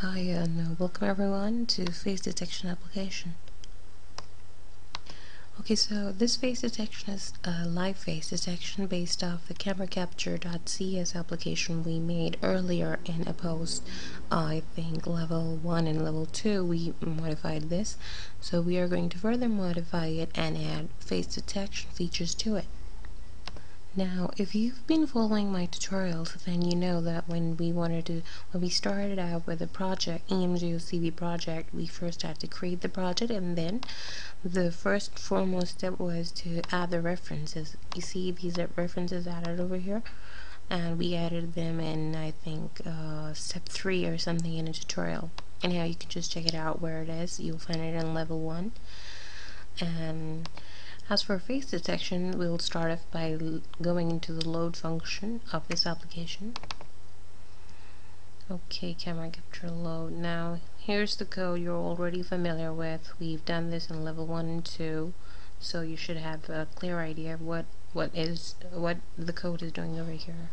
Hi and uh, welcome everyone to face detection application. Okay, so this face detection is a live face detection based off the camera capture.cs application we made earlier in a post. I think level 1 and level 2 we modified this, so we are going to further modify it and add face detection features to it. Now, if you've been following my tutorials, then you know that when we wanted to, when we started out with the project, EmguCV project, we first had to create the project and then the first foremost step was to add the references. You see these are references added over here and we added them in, I think, uh, step 3 or something in a tutorial. Anyhow, you can just check it out where it is. You'll find it in level 1. And as for face detection, we'll start off by going into the load function of this application. Okay, camera capture load. Now, here's the code you're already familiar with. We've done this in level 1 and 2, so you should have a clear idea of what, what is what the code is doing over here.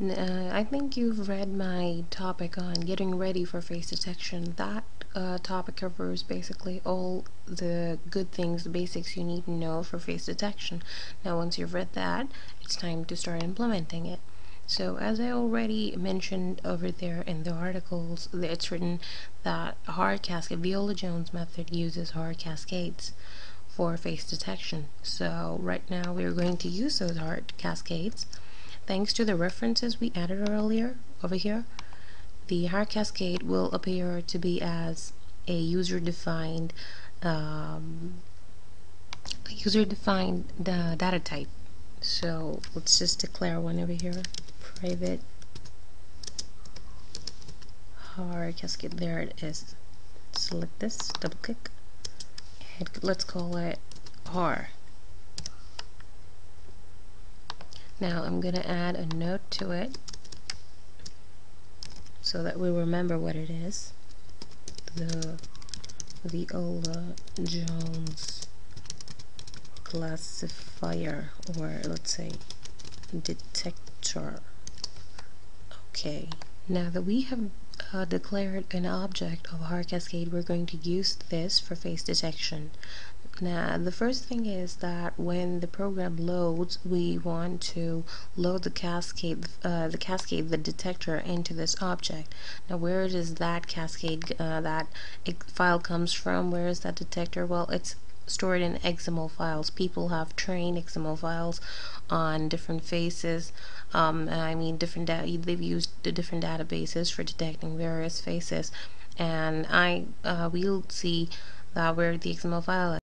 Uh, I think you've read my topic on getting ready for face detection. That uh, topic covers basically all the good things, the basics you need to know for face detection. Now once you've read that, it's time to start implementing it. So as I already mentioned over there in the articles, it's written that Haar cascade, Viola Jones method uses Haar cascades for face detection. So right now we're going to use those Haar cascades Thanks to the references we added earlier over here, the Haar cascade will appear to be as a user-defined um, user-defined uh, data type. So let's just declare one over here, private Haar cascade. There it is. Select this, double click, and let's call it har. Now I'm going to add a note to it so that we remember what it is. The Viola Jones classifier or let's say detector. Okay, now that we have uh, declared an object of Haar cascade, we're going to use this for face detection. Now, the first thing is that when the program loads, we want to load the cascade, uh, the cascade, the detector into this object. Now, where does that cascade, uh, that file comes from? Where is that detector? Well, it's stored in XML files. People have trained XML files on different faces. Um, I mean, different they've used the different databases for detecting various faces. And I, uh, we'll see that where the XML file